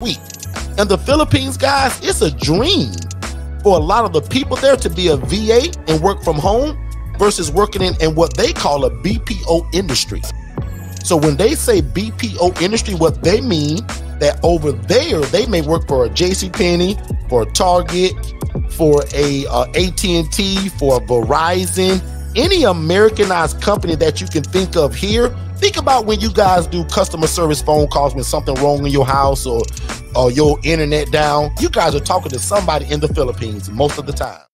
week. And the Philippines, guys, it's a dream for a lot of the people there to be a VA and work from home versus working in, in what they call a BPO industry. So when they say BPO industry, what they mean that over there they may work for a JC Penney, for a Target, for a uh, AT&T, for a Verizon, any Americanized company that you can think of here. Think about when you guys do customer service phone calls when something wrong in your house or or your internet down. You guys are talking to somebody in the Philippines most of the time.